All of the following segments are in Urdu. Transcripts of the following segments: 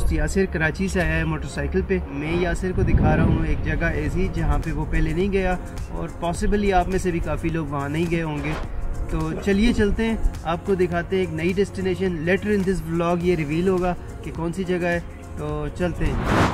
دوست یاسر کراچی سے آیا ہے موٹر سائیکل پہ۔ میں یاسر کو دکھا رہا ہوں ایک جگہ ایسی جہاں پہ وہ پہلے نہیں گیا اور پاسبلی آپ میں سے بھی کافی لوگ وہاں نہیں گئے ہوں گے۔ تو چلیے چلتے ہیں۔ آپ کو دکھاتے ہیں ایک نئی destination. Later in this vlog یہ ریویل ہوگا کہ کون سی جگہ ہے۔ تو چلتے ہیں۔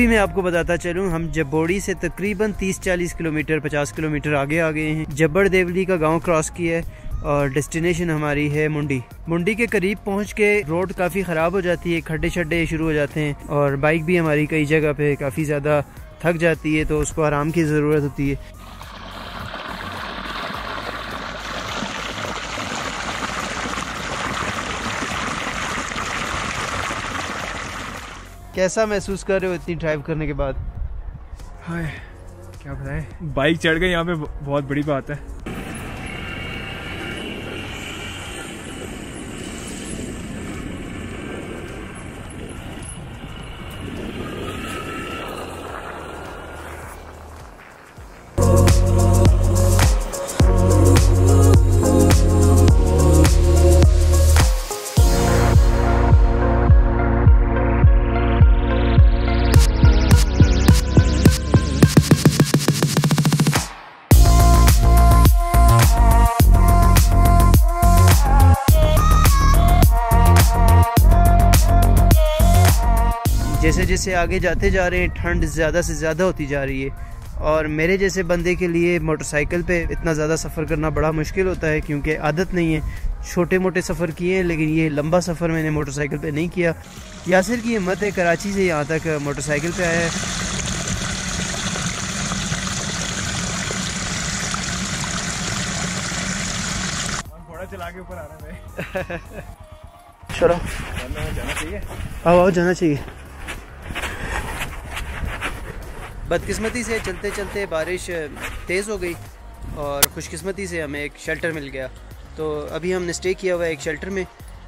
ابھی میں آپ کو بتاتا چلوں، ہم جبوڑی سے تقریباً تیس چالیس کلومیٹر، پچاس کلومیٹر آگے آ گئے ہیں۔ جبڑ دیولی کا گاؤں کراس کیا ہے اور ڈیسٹینیشن ہماری ہے منڈی۔ منڈی کے قریب پہنچ کے روڈ کافی خراب ہو جاتی ہے، کھڈے شڈے شروع ہو جاتے ہیں اور بائک بھی ہماری کئی جگہ پہ کافی زیادہ تھک جاتی ہے تو اس کو آرام کی ضرورت ہوتی ہے۔ کیسا محسوس کر رہے ہو اتنی ڈرائیو کرنے کے بعد؟ کیا بتائیں؟ بائک چڑھ گئے یہاں پہ بہت بڑی بات ہے۔ جیسے جیسے آگے جاتے جا رہے ہیں ٹھنڈ زیادہ سے زیادہ ہوتی جا رہی ہے۔ اور میرے جیسے بندے کے لیے موٹر سائیکل پہ اتنا زیادہ سفر کرنا بڑا مشکل ہوتا ہے کیونکہ عادت نہیں ہے۔ چھوٹے موٹے سفر کیے ہیں لیکن یہ لمبا سفر میں نے موٹر سائیکل پہ نہیں کیا۔ یاسر کی ہمت ہے کراچی سے یہاں تک موٹر سائیکل پہ آیا ہے۔ چلو۔ آؤ آؤ جانا چاہیے۔ بدقسمتی سے چلتے چلتے بارش تیز ہو گئی اور خوش قسمتی سے ہمیں ایک شیلٹر مل گیا۔ تو ابھی ہم نے اسٹے کیا ہوا ہے ایک شیلٹر میں۔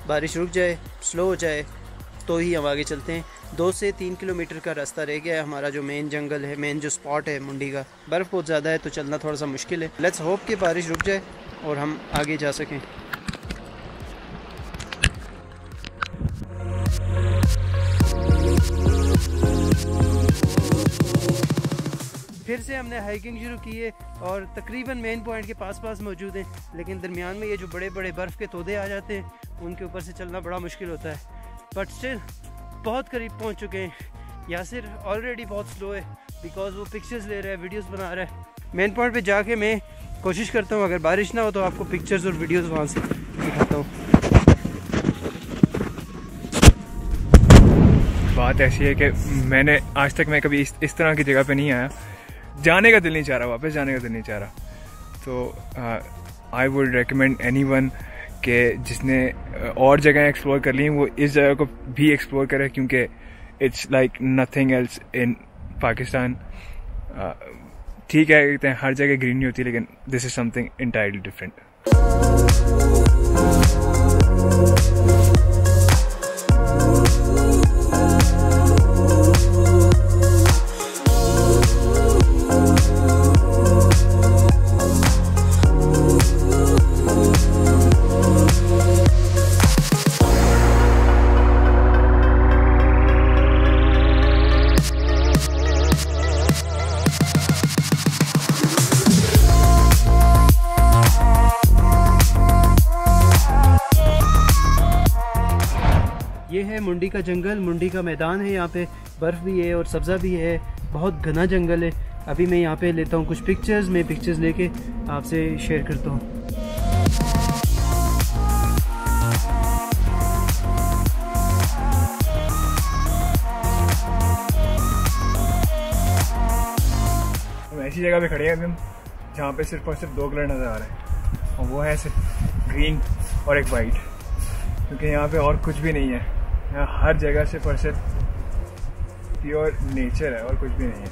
بارش رک جائے سلو ہو جائے، تو ہی ہم آگے چلتے ہیں۔ دو سے تین کلومیٹر کا راستہ رہ گیا ہے ہمارا جو مین جنگل ہے مین جو سپاٹ ہے منڈی کا۔ برف بہت زیادہ ہے تو چلنا تھوڑا سا مشکل ہے۔ لیٹس ہوپ کہ بارش رک جائے اور ہم آگے جا سکیں۔ پھر سے ہم نے ہائکنگ شروع کی ہے اور تقریباً مین پوائنٹ کے پاس پاس موجود ہیں، لیکن درمیان میں یہ جو بڑے بڑے برف کے تودے آ جاتے ہیں، ان کے اوپر سے چلنا بڑا مشکل ہوتا ہے۔ بٹ اسٹل بہت قریب پہنچ چکے ہیں۔ یاسر آلریڈی بہت سلو ہے بیکاز وہ پکچرز لے رہا ہے ویڈیوز بنا رہا ہے۔ مین پوائنٹ پہ جا کے میں کوشش کرتا ہوں، اگر بارش نہ ہو تو آپ کو پکچرز اور ویڈیوز وہاں سے دکھاتا ہوں۔ بات ایسی ہے کہ میں نے آج تک میں کبھی اس طرح کی جگہ پہ نہیں آیا۔ جانے کا دل نہیں چاہ رہا، واپس جانے کا دل نہیں چاہ رہا۔ تو I would recommend anyone کہ جس نے اور جگہیں ایکسپلور کر لی وہ اس جگہ کو بھی ایکسپلور کرے، کیونکہ it's like nothing else in Pakistan ٹھیک ہے کہتے ہیں ہر جگہ گرین نہیں ہوتی، لیکن this is something entirely different ہے، منڈی کا جنگل، منڈی کا میدان ہے یہاں پہ، برف بھی ہے اور سبزہ بھی ہے، بہت گھنا جنگل ہے۔ ابھی میں یہاں پہ لیتا ہوں کچھ پکچرز میں پکچرز لے کے آپ سے شیئر کرتا ہوں۔ ایسی جگہ پہ کھڑے ہیں ابھی ہم، جہاں پہ صرف اور صرف دو کلر نظر آ رہے ہیں۔ اور وہ ہے صرف گرین اور ایک وائٹ کیونکہ یہاں پہ اور کچھ بھی نہیں ہے۔ یہاں ہر جگہ سے اور پیور نیچر ہے اور کچھ بھی نہیں ہے۔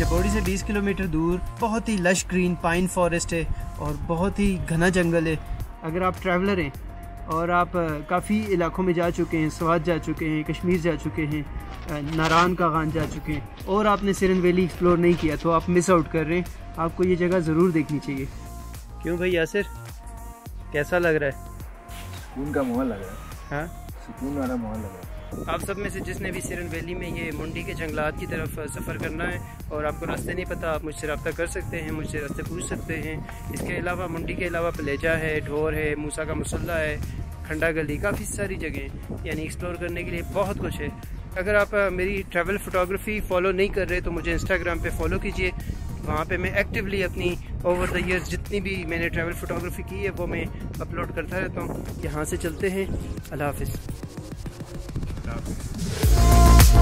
بیس کلومیٹر دور بہت ہی لش گرین پائن فارسٹ ہے اور بہت ہی گھنا جنگل ہے۔ اگر آپ ٹریولر ہیں اور آپ کافی علاقوں میں جا چکے ہیں سوات جا چکے ہیں کشمیر جا چکے ہیں ناران کا غان جا چکے ہیں اور آپ نے سرن ویلی ایکسپلور نہیں کیا تو آپ مس آؤٹ کر رہے ہیں۔ آپ کو یہ جگہ ضرور دیکھنی چاہیے۔ کیوں بھائی یاسر؟ کیسا لگ رہا ہے؟ سکون کا ماحول لگ رہا ہے۔ ہاں؟ سکون والا ماحول لگ رہا ہے۔ آپ سب میں سے جس نے بھی سیرن ویلی میں یہ منڈی کے جنگلات کی طرف سفر کرنا ہے اور آپ کو راستے نہیں پتہ آپ مجھ سے رابطہ کر سکتے ہیں، مجھ سے راستے پوچھ سکتے ہیں۔ اس کے علاوہ منڈی کے علاوہ پلیجا ہے، ڈھور ہے، موسا کا مسلح ہے، کھنڈا گلی، کافی ساری جگہیں یعنی ایکسپلور کرنے کے لیے بہت کچھ ہے۔ اگر آپ میری ٹریول فوٹوگرافی فالو نہیں کر رہے تو مجھے انسٹاگرام پہ فالو کیجیے۔ وہاں پہ میں ایکٹیولی اپنی اوور دا ایئرس جتنی بھی میں نے ٹریول فوٹوگرافی کی ہے وہ میں اپلوڈ کرتا رہتا ہوں۔ یہاں سے چلتے ہیں۔ اللہ حافظ۔ اللہ حافظ